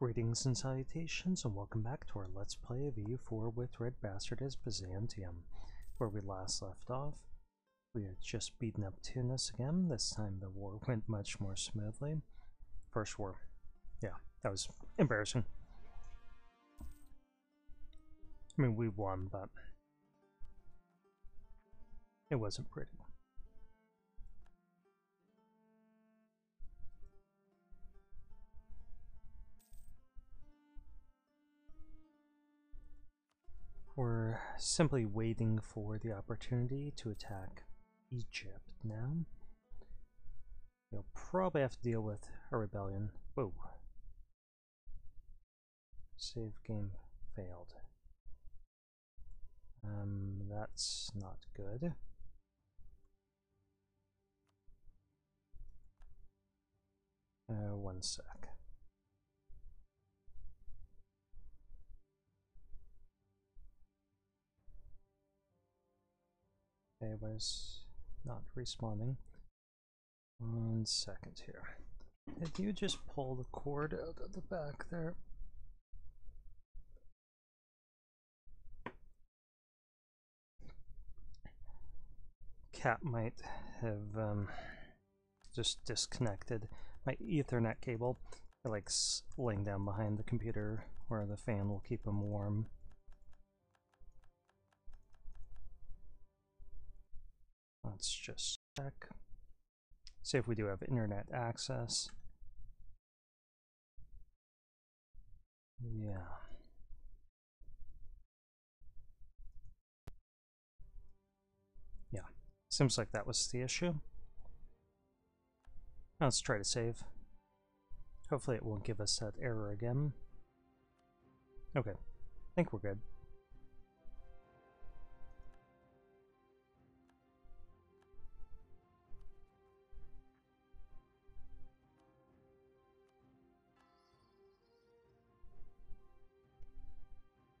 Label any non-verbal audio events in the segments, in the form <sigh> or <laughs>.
Greetings and salutations, and welcome back to our Let's Play of EU4 with Red Bastard as Byzantium. Where we last left off, we had just beaten up Tunis again. This time the war went much more smoothly. First war. Yeah, that was embarrassing. I mean, we won, but it wasn't pretty. We're simply waiting for the opportunity to attack Egypt now. We'll probably have to deal with a rebellion. Whoa. Save game failed. Um, that's not good. Uh, one sec. Okay, was not responding. One second here. Did you just pull the cord out of the back there? Cat might have um, just disconnected my Ethernet cable. It likes laying down behind the computer where the fan will keep him warm. Let's just check. See if we do have internet access. Yeah. Yeah, seems like that was the issue. Now let's try to save. Hopefully it won't give us that error again. Okay, I think we're good.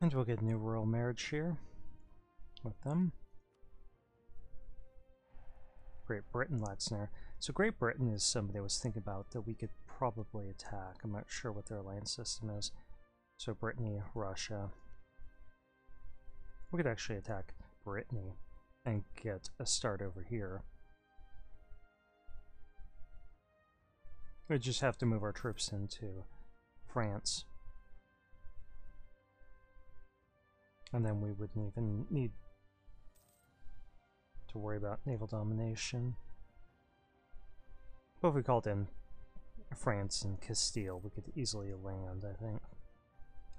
And we'll get new royal marriage here with them. Great Britain Latsner. So Great Britain is somebody I was thinking about that we could probably attack. I'm not sure what their alliance system is. So Brittany, Russia. We could actually attack Brittany and get a start over here. We just have to move our troops into France. And then we wouldn't even need to worry about naval domination. But if we called in France and Castile, we could easily land, I think.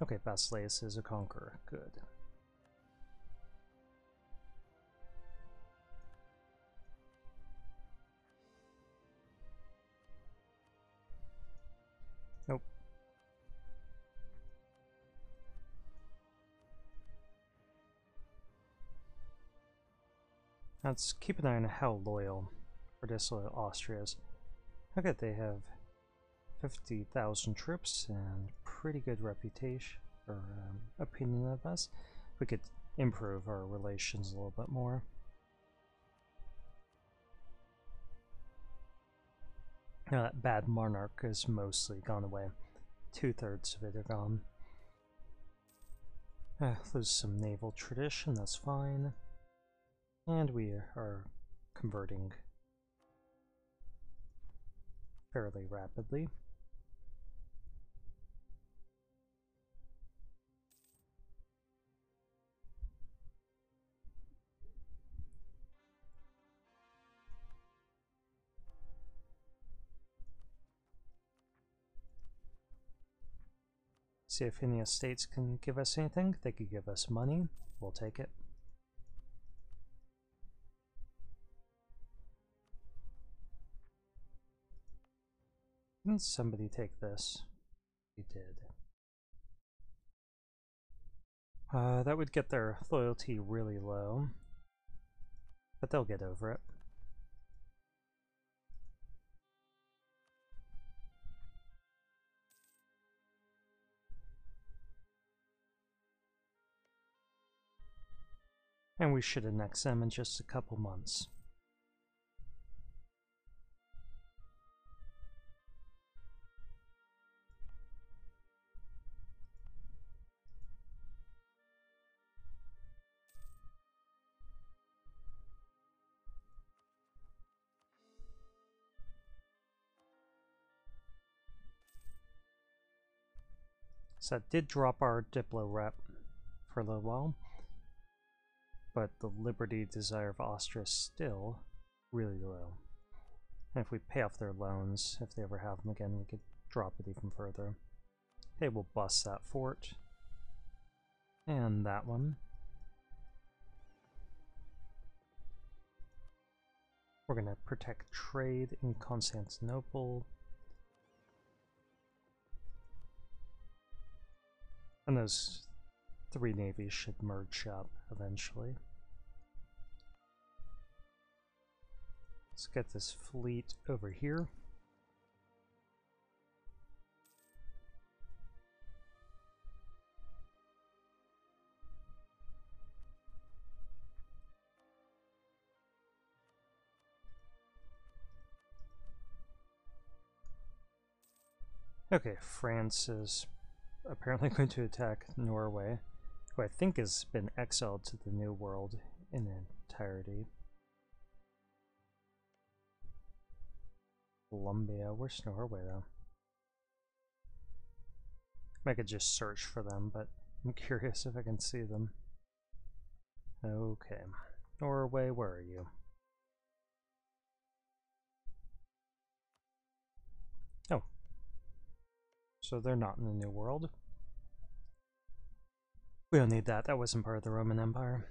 Okay, Basileus is a conqueror. Good. Let's keep an eye on how loyal or disloyal Austria is. Okay, they have 50,000 troops and pretty good reputation or um, opinion of us. We could improve our relations a little bit more. Now that bad monarch is mostly gone away. Two-thirds of it are gone. Uh, lose some naval tradition, that's fine. And we are converting fairly rapidly. See if any estates can give us anything. They could give us money. We'll take it. Didn't somebody take this? He did. Uh, that would get their loyalty really low. But they'll get over it. And we should annex them in just a couple months. So that did drop our Diplo rep for a little while. But the Liberty Desire of Austria is still really low. And if we pay off their loans, if they ever have them again, we could drop it even further. Okay, we'll bust that fort. And that one. We're going to protect trade in Constantinople. And those three navies should merge up eventually. Let's get this fleet over here. Okay, France is apparently <laughs> going to attack Norway, who I think has been exiled to the New World in entirety. Colombia, where's Norway though? I could just search for them, but I'm <laughs> curious if I can see them. Okay, Norway, where are you? So they're not in the New World. We don't need that, that wasn't part of the Roman Empire.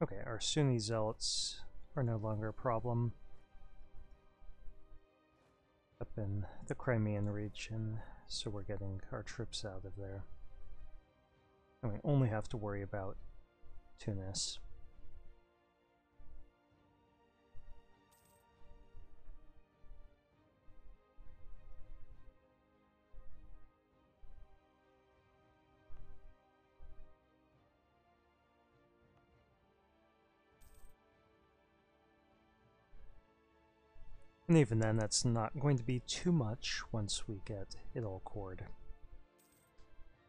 Okay, our Sunni zealots are no longer a problem up in the Crimean region, so we're getting our troops out of there. And we only have to worry about Tunis. And even then, that's not going to be too much once we get it all cored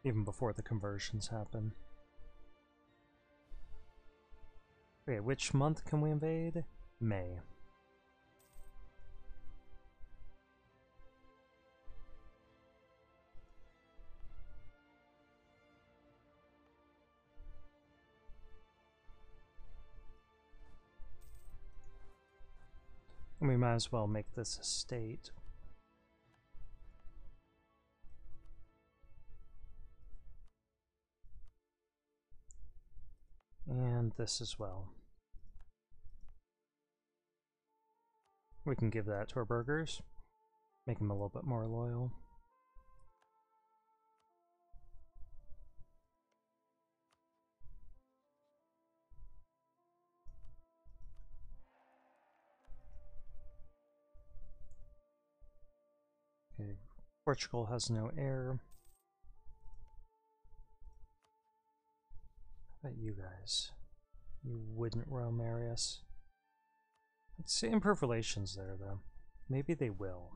even before the conversions happen. Okay, which month can we invade? May. And we might as well make this a state. This as well. We can give that to our burgers, make them a little bit more loyal. Okay, Portugal has no heir. about you guys? You wouldn't roam Marius. Let's see improve relations there, though. Maybe they will.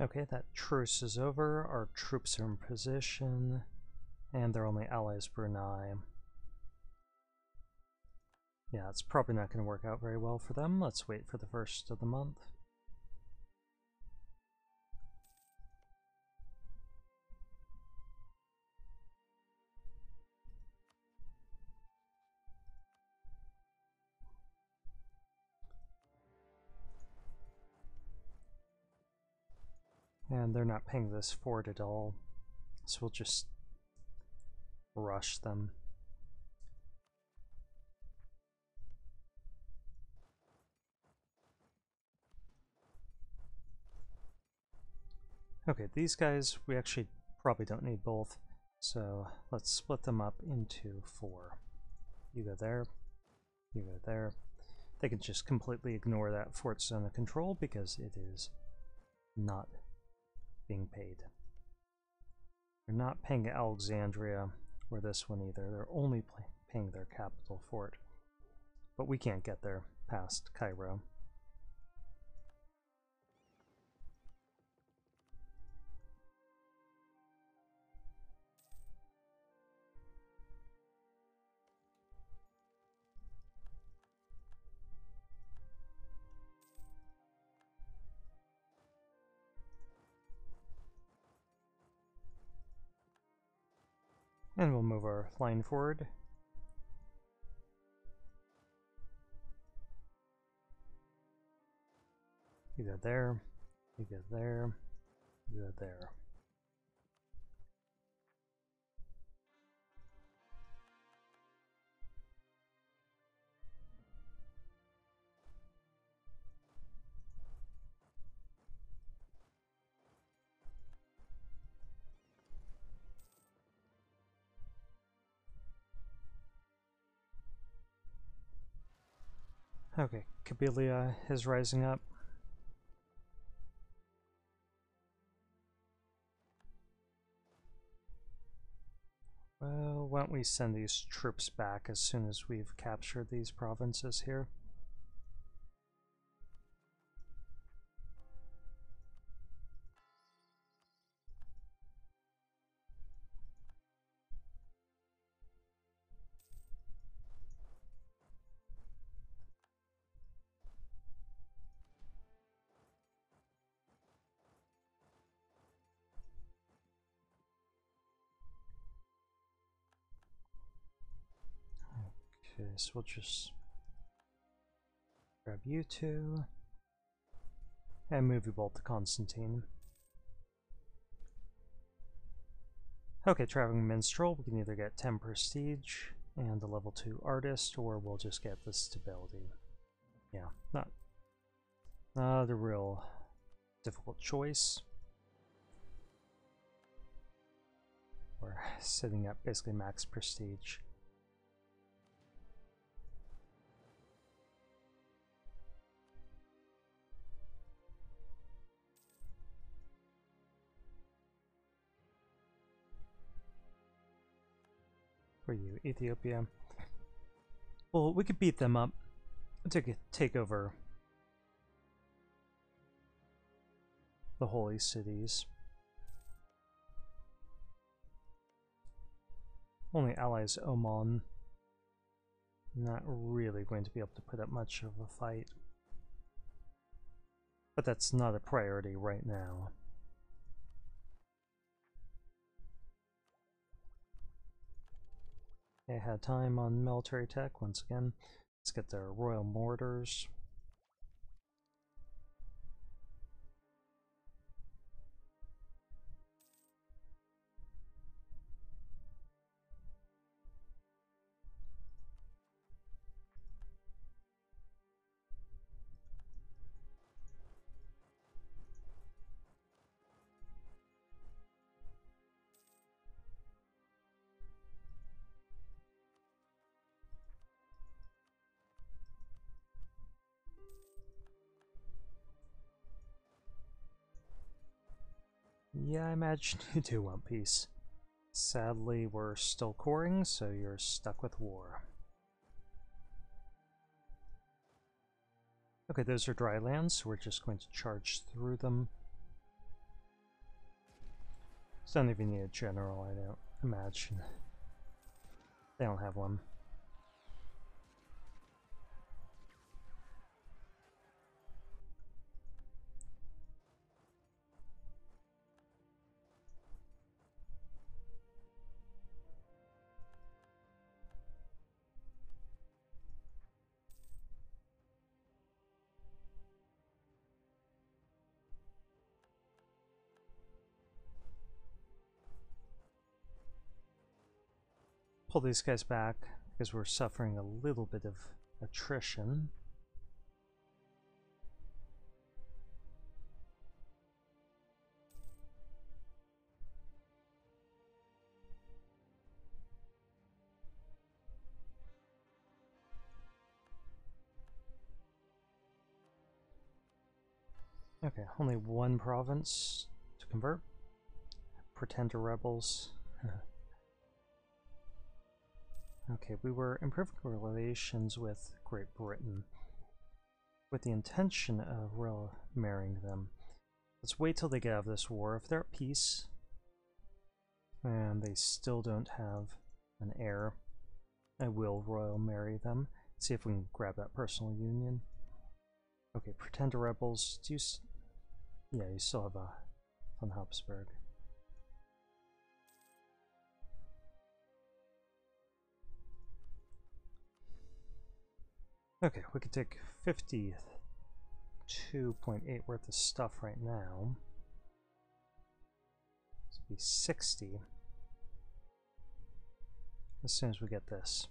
Okay, that truce is over. Our troops are in position. And their only ally is Brunei. Yeah, it's probably not going to work out very well for them. Let's wait for the first of the month. And they're not paying this fort at all. So we'll just rush them. Okay, these guys, we actually probably don't need both. So let's split them up into four. You go there, You go there. They can just completely ignore that fort zone of control because it is not being paid. They're not paying Alexandria or this one either. They're only paying their capital fort. But we can't get there past Cairo. And we'll move our line forward. You go there, you go there, you go there. Okay, Kabylia is rising up. Well, why don't we send these troops back as soon as we've captured these provinces here? So we'll just grab you two and move you both to Constantine. Okay, Traveling Minstrel, we can either get 10 Prestige and a level 2 Artist, or we'll just get the Stability. Yeah, not, not a real difficult choice. We're sitting at basically max Prestige. For you, Ethiopia. Well, we could beat them up to take over the holy cities. Only allies Oman. Not really going to be able to put up much of a fight. But that's not a priority right now. They had time on military tech once again. Let's get their royal mortars. Yeah, I imagine <laughs> you do, One Piece. Sadly, we're still coring, so you're stuck with war. Okay, those are dry lands, so we're just going to charge through them. So don't even need a general, I don't imagine. They don't have one. pull these guys back because we're suffering a little bit of attrition. Okay, only one province to convert. Pretender rebels. <laughs> okay, we were improving relations with Great Britain with the intention of royal marrying them. Let's wait till they get out of this war. If they're at peace, and they still don't have an heir, I will royal marry them. See if we can grab that personal union. Okay, Pretender Rebels, do you... yeah, you still have a von Habsburg. Okay, we could take 52.8 worth of stuff right now. This would be 60 as soon as we get this.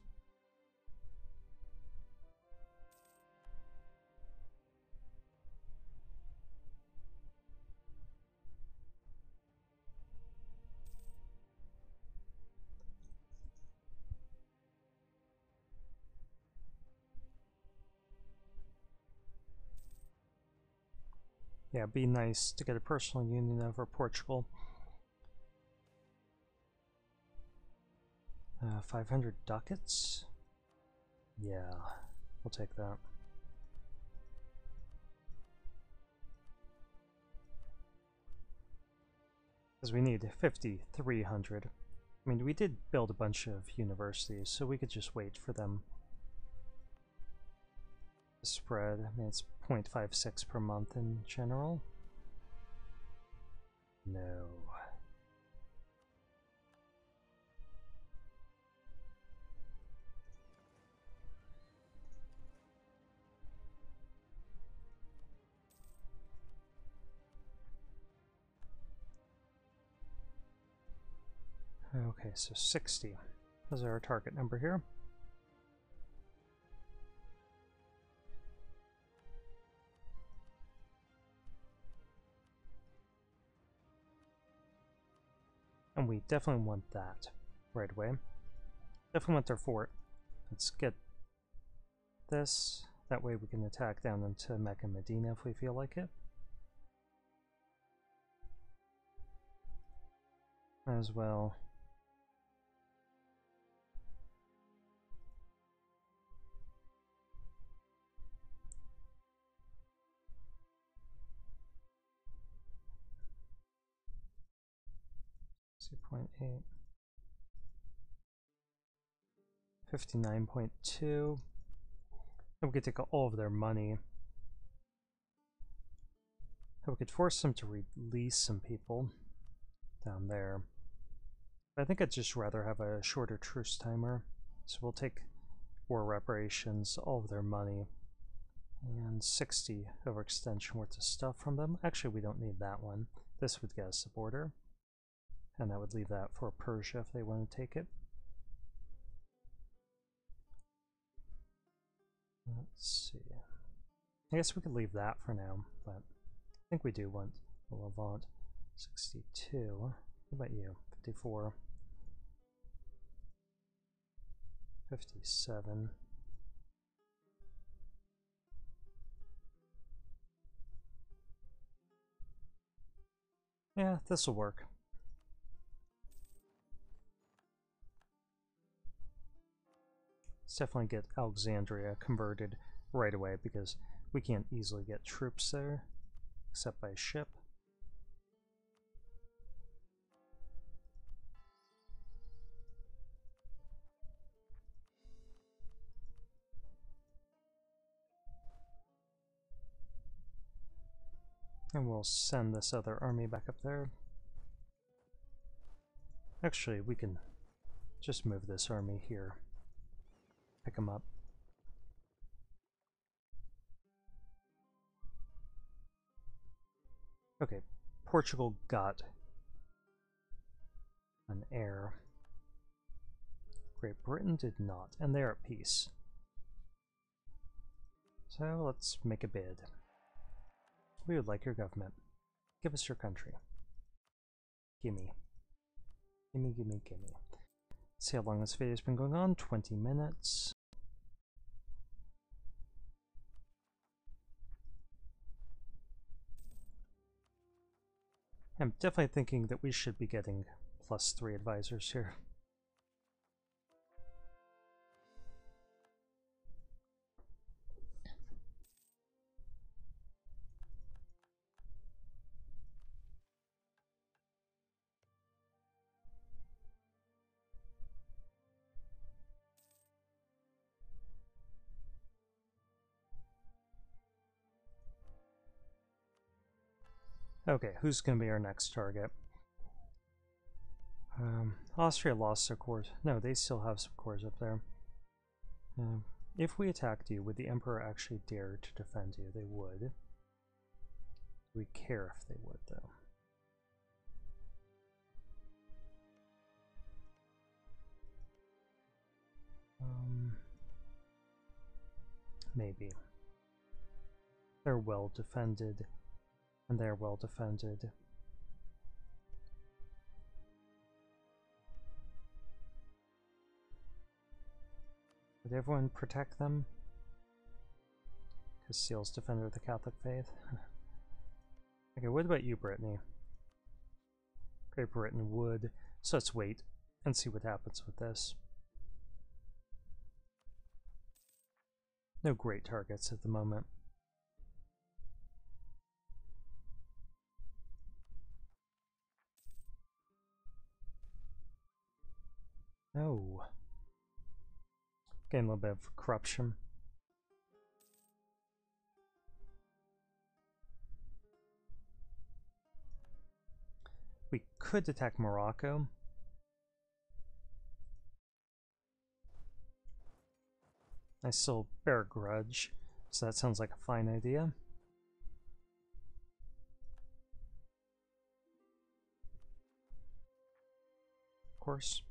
Yeah, be nice to get a personal union over Portugal. Uh, 500 ducats? Yeah, we'll take that. Because we need 5,300. I mean, we did build a bunch of universities, so we could just wait for them spread. I mean, it's 0.56 per month in general. No. Okay, so 60 is our target number here. And we definitely want that right away. Definitely want their fort. Let's get this. That way we can attack down into Mecca Medina if we feel like it. As well. Two point eight. 59.2. And we could take all of their money. And we could force them to release some people down there. I think I'd just rather have a shorter truce timer. So we'll take war reparations, all of their money, and 60 overextension worth of stuff from them. Actually, we don't need that one. This would get us the border. And that would leave that for Persia if they want to take it. Let's see. I guess we could leave that for now, but I think we do want the Levant. 62. What about you? 54. 57. Yeah, this will work. Let's definitely get Alexandria converted right away because we can't easily get troops there except by ship. And we'll send this other army back up there. Actually, we can just move this army here pick them up. Okay, Portugal got an heir. Great Britain did not, and they're at peace. So let's make a bid. We would like your government. Give us your country. Gimme. Gimme, gimme, gimme. See how long this video's been going on. 20 minutes. I'm definitely thinking that we should be getting plus three advisors here. Okay, who's going to be our next target? Um, Austria lost their cores. No, they still have some cores up there. Uh, if we attacked you, would the Emperor actually dare to defend you? They would. We care if they would, though. Um, maybe. They're well defended and they're well defended. Did everyone protect them? Because Seal's defender of the Catholic faith. <laughs> okay, what about you, Brittany? Great Britain would. So let's wait and see what happens with this. No great targets at the moment. Oh. Getting a little bit of corruption. We could attack Morocco. I still bear grudge, so that sounds like a fine idea. Of course.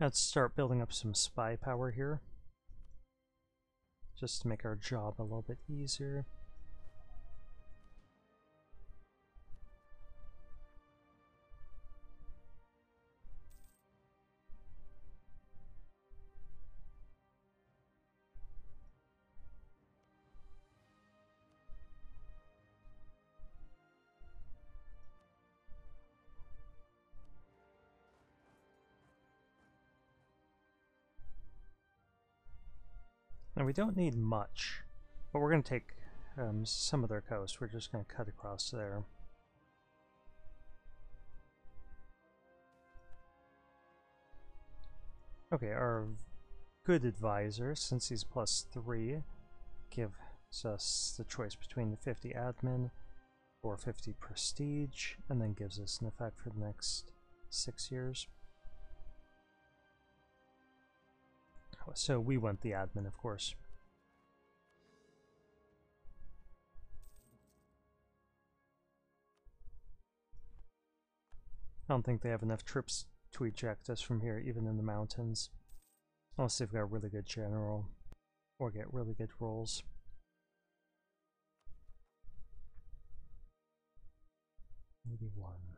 Let's start building up some spy power here. Just to make our job a little bit easier. We don't need much, but we're going to take um, some of their coast. We're just going to cut across there. Okay, our good advisor, since he's plus 3, gives us the choice between the 50 admin or 50 prestige, and then gives us an effect for the next 6 years. So we want the admin, of course. I don't think they have enough trips to eject us from here, even in the mountains. Unless they've got a really good general, or get really good rolls. Eighty-one.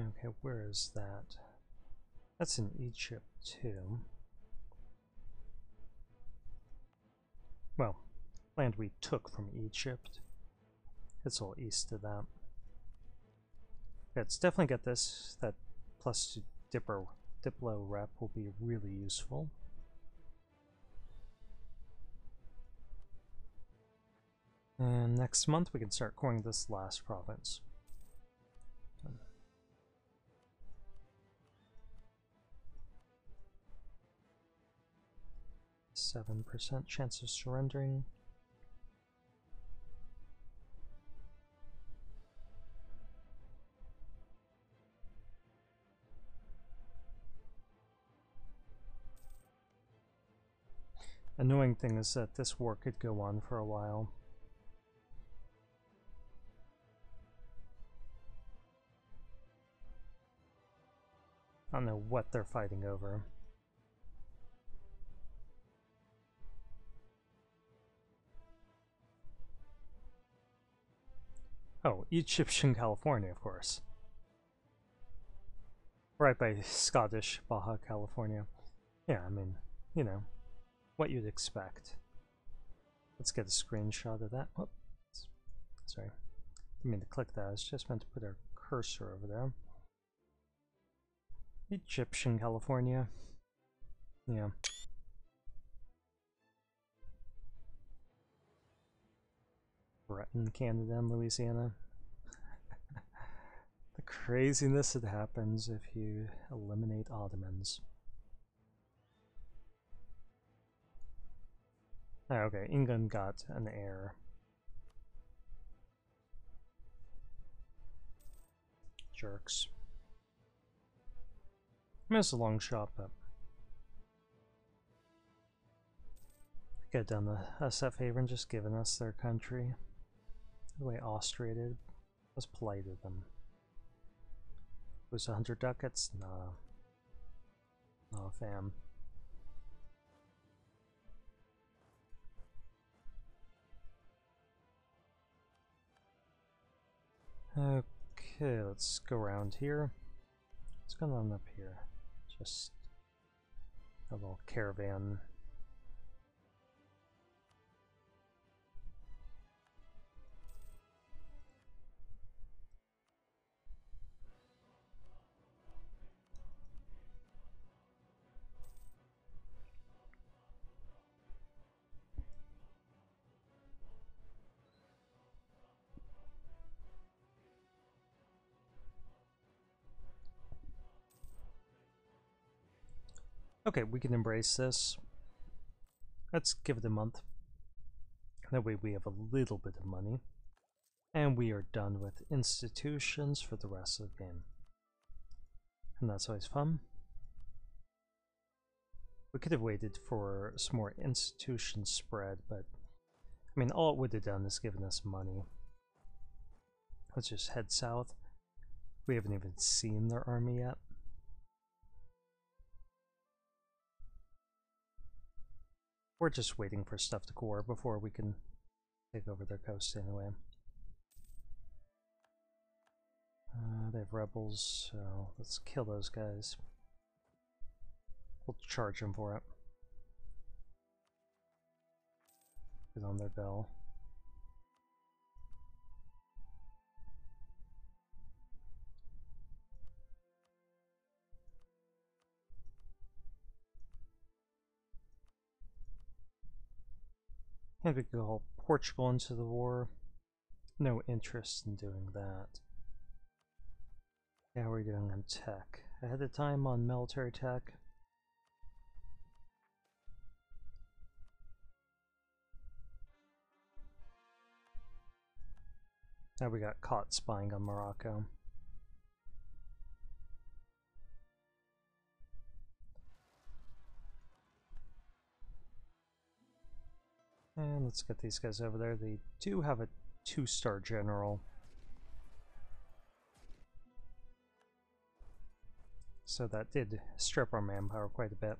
Okay, where is that? That's in Egypt too. Well, land we took from Egypt. It's all east of that. Let's definitely get this. That plus two Dipper, Diplo rep will be really useful. And next month we can start coring this last province. 7% chance of surrendering. Annoying thing is that this war could go on for a while. I don't know what they're fighting over. Oh, Egyptian California, of course. Right by Scottish Baja California. Yeah, I mean, you know, what you'd expect. Let's get a screenshot of that. Whoops. Sorry. Didn't mean to click that. I was just meant to put our cursor over there. Egyptian California. Yeah. Breton, Canada, and Louisiana. <laughs> the craziness that happens if you eliminate Ottomans. Oh, okay, England got an heir. Jerks. It's a long shot, but get done the SF Haven just giving us their country. The way Austria did was polite of them. It was a hundred ducats? Nah. Nah, fam. Okay, let's go around here. What's going on up here? Just a little caravan Okay, we can embrace this. Let's give it a month. That way we have a little bit of money. And we are done with institutions for the rest of the game. And that's always fun. We could have waited for some more institution spread, but I mean, all it would have done is given us money. Let's just head south. We haven't even seen their army yet. We're just waiting for stuff to core before we can take over their coast anyway. Uh, they have rebels, so let's kill those guys. We'll charge them for it. Get on their bell. And we call Portugal into the war. No interest in doing that. How are we doing on tech? Ahead of time on military tech? Now we got caught spying on Morocco. And let's get these guys over there. They do have a two-star general. So that did strip our manpower quite a bit.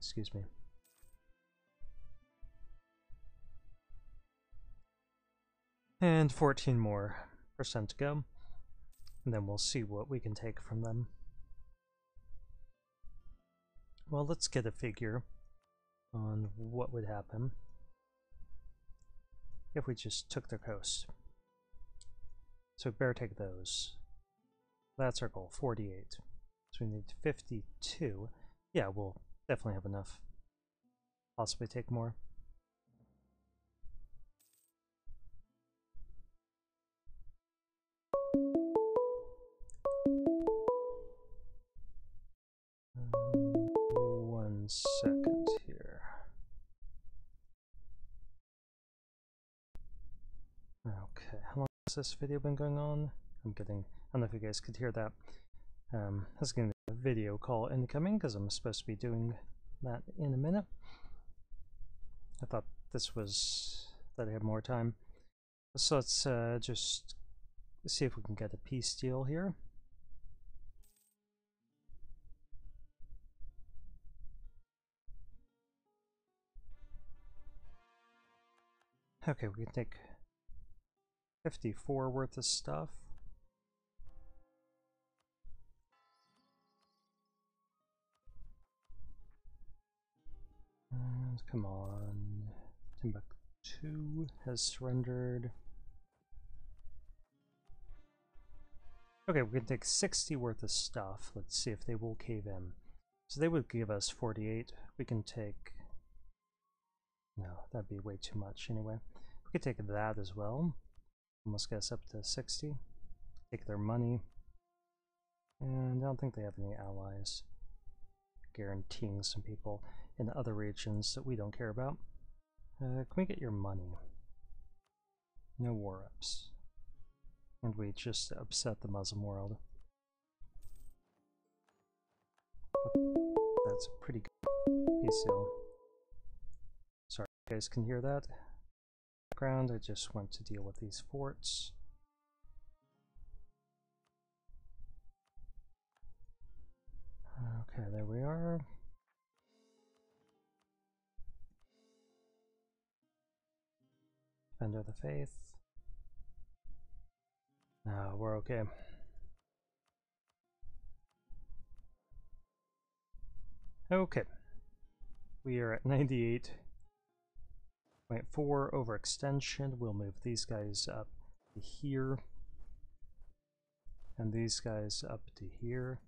Excuse me. And 14 more percent to go. And then we'll see what we can take from them. Well, let's get a figure on what would happen if we just took their coast. So bear take those. That's our goal, 48. So we need 52. Yeah, we'll definitely have enough. Possibly take more. This video been going on? I'm getting I don't know if you guys could hear that. Um, that's going to be a video call incoming because I'm supposed to be doing that in a minute. I thought this was that I had more time. So let's uh, just see if we can get a peace deal here. Okay, we can take 54 worth of stuff. And come on, Timbuktu has surrendered. Okay, we can take 60 worth of stuff. Let's see if they will cave in. So they would give us 48. We can take... No, that'd be way too much anyway. We could take that as well. Almost get us up to 60. Take their money. And I don't think they have any allies. Guaranteeing some people in other regions that we don't care about. Uh, can we get your money? No war ups. And we just upset the Muslim world. That's a pretty good peace deal. Sorry, you guys can hear that. Background, I just want to deal with these forts. Okay, there we are. Defender the Faith. No, we're okay. Okay. We are at 98.4 overextension. We'll move these guys up to here. And these guys up to here.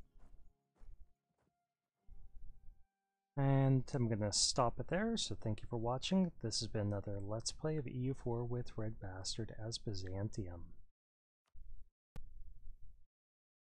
And I'm going to stop it there, so thank you for watching. This has been another Let's Play of EU4 with Red Bastard as Byzantium.